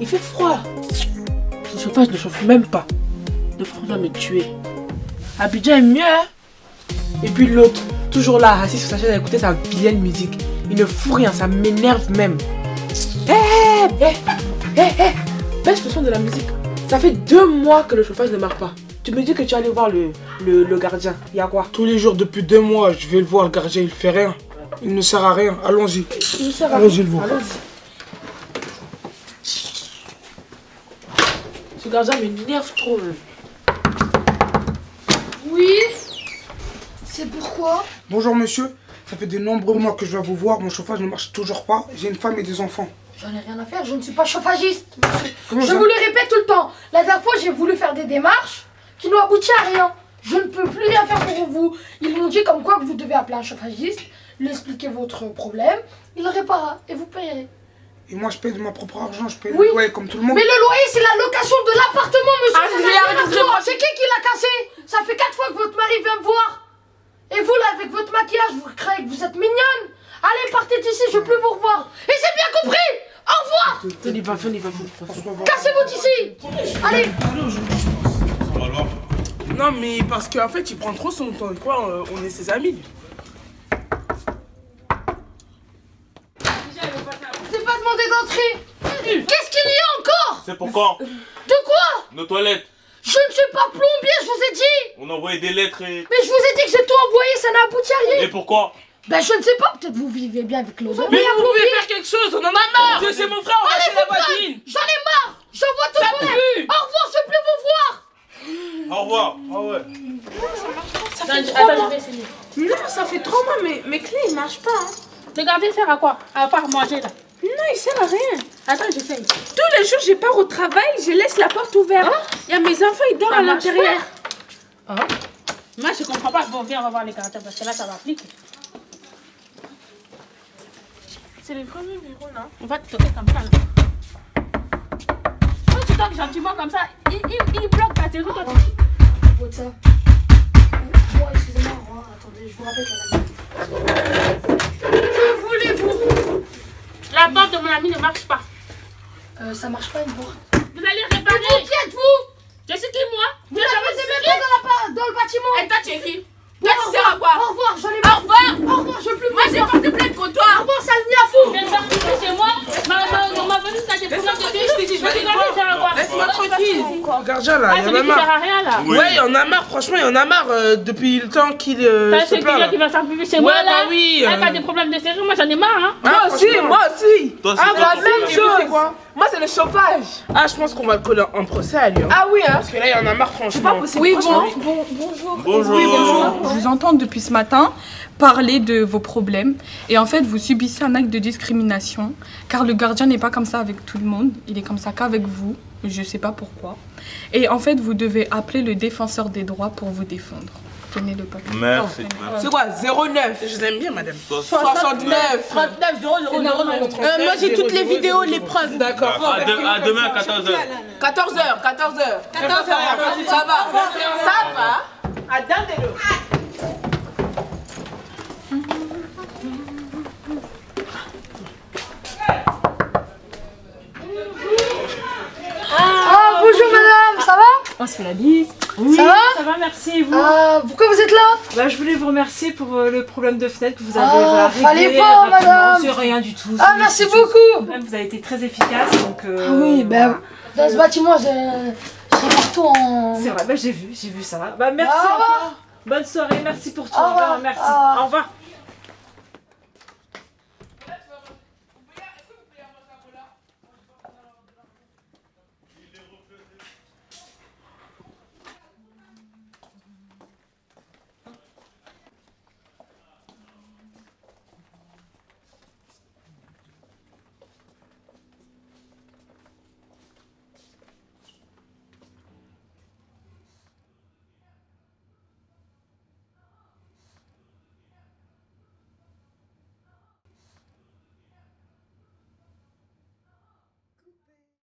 Il fait froid. Le chauffage ne chauffe même pas. Le froid va me tuer. Abidjan est mieux, hein Et puis l'autre, toujours là, assis sur sa chaise à écouter sa vilaine musique. Il ne fout rien, ça m'énerve même. Hé, hé, hé, hé, baisse le son de la musique. Ça fait deux mois que le chauffage ne marche pas. Tu me dis que tu allais voir le, le, le gardien. Il y a quoi? Tous les jours depuis deux mois, je vais le voir, le gardien, il fait rien. Il ne sert à rien. Allons-y. Il ne sert à Allons-y le voir. Allons-y. Ce gardien m'énerve trop. Oui C'est pourquoi? Bonjour monsieur. Ça fait de nombreux mois que je viens vous voir. Mon chauffage ne marche toujours pas. J'ai une femme et des enfants. J'en ai rien à faire, je ne suis pas chauffagiste. Comment je ça vous le répète tout le temps. La dernière fois, j'ai voulu faire des démarches qui n'ont abouti à rien. Je ne peux plus rien faire pour vous. Ils m'ont dit comme quoi que vous devez appeler un chauffagiste, lui expliquer votre problème, il le réparera et vous payerez. Et moi, je paye de ma propre argent. Je paye Oui. le loyer comme tout le monde. Mais le loyer, c'est la location de l'appartement, monsieur. Ah. C'est qui qui l'a cassé Ça fait quatre fois que votre mari vient me voir. Et vous, là, avec votre maquillage, vous croyez que vous êtes mignonne Allez, partez d'ici, je veux plus vous revoir. Et c'est bien compris Au revoir Venez pas, venez revoit. Cassez-vous d'ici Allez Non, mais parce qu'en fait, il prend trop son temps. Quoi, euh, on est ses amis. lui. Je t'ai pas demandé d'entrer Qu'est-ce qu'il y a De quoi Nos toilettes. Je ne suis pas plombier, je vous ai dit On a envoyé des lettres et. Mais je vous ai dit que j'ai tout envoyé, ça n'a abouti à rien Et pourquoi Ben je ne sais pas, peut-être vous vivez bien avec l'odeur. Mais vous pouvez faire quelque chose, on en a marre. C'est mon frère, on va chez la voisine. J'en ai marre J'envoie tout le monde pue. Au revoir, je veux plus vous voir Au revoir. Ah ouais. Essayer. Non, ça fait trois mois, mais mes clés, ils marchent pas. hein. Le gardien sert à quoi? À part manger là. Non, il sert à rien. Attends, j'essaye. Tous les jours, je pars au travail, je laisse la porte ouverte. Il y a mes enfants, ils dorment Ça à l'intérieur. Ah. Moi, je comprends pas. Bon, viens, on va voir les gardiens parce que là, ça va appliquer. C'est le premier bureau, non? On va te toquer comme ça. Là. Quand tu toques gentiment comme ça, il, il, il bloque ta série. Toi, Bon, excusez-moi, au revoir, attendez, je vous rappelle la Que voulez-vous? La porte de mon ami ne marche pas. Euh, ça marche pas une porte. Vous allez réparer. Qui êtes-vous? Je suis qui, moi? Vous n'habitez même pas dans, la, dans le bâtiment. Et toi, tu es qui? Toi, tu sers à quoi? Au revoir, j'en ai Au revoir. Au revoir, je veux plus Moi, j'ai porté plainte contre toi. Au revoir, sale nid à fou Je viens de faire chez moi. Ma, ma, ma venue, des problèmes de tranquille, je t'ai dit, je vais Laisse-moi tranquille. Le gardien là, Ah, il y c'est en a marre. à rien là. Oui. Ouais, il y en a marre, franchement, il y en a marre euh, depuis le temps qu'il euh, T'as se ce plaint. client là. qui va faire pipi chez Ouais, moi bah là. oui, Elle euh. a des problèmes de série, moi j'en ai marre hein. Ah, Moi aussi, moi aussi. Toi, c'est Ah, ton même C'est chose. quoi Moi, c'est le chauffage. Ah, je pense qu'on va le coller en procès à lui. hein. Ah oui, hein. Parce que là, il y en a marre, franchement. Oui, bon. bonjour. Bonjour. Oui, bonjour. Je vous entends depuis ce matin parler de vos problèmes et en fait vous subissez un acte de discrimination car le gardien n'est pas comme ça avec tout le monde, il est comme ça qu'avec vous, je sais pas pourquoi. Et en fait vous devez appeler le défenseur des droits pour vous défendre. Tenez le papier. Merci. C'est quoi 09 Je vous aime bien, madame. 69 39 0 0 0 Euh, Moi j'ai toutes les vidéos, les preuves. D'accord. À, de- à demain à 14h. 14h, 14h. 14h, ça va. Ça va. Ah, bonjour madame, ça la bise. Ça va Ça va, merci. Et vous Ah, pourquoi vous êtes là bah, Je voulais vous remercier pour euh, le problème de fenêtre que vous avez Ah, fallait réglé pas, madame. C'est rien du tout. Ah, merci beaucoup Même, Vous avez été très efficace. Donc, euh, Ah oui, voilà. ben, dans ce bâtiment, j'ai partout en... C'est vrai, bah, j'ai vu, j'ai vu ça. Bah, merci Au revoir. encore. Bonne soirée, merci pour tout. Au revoir. Merci. Au revoir.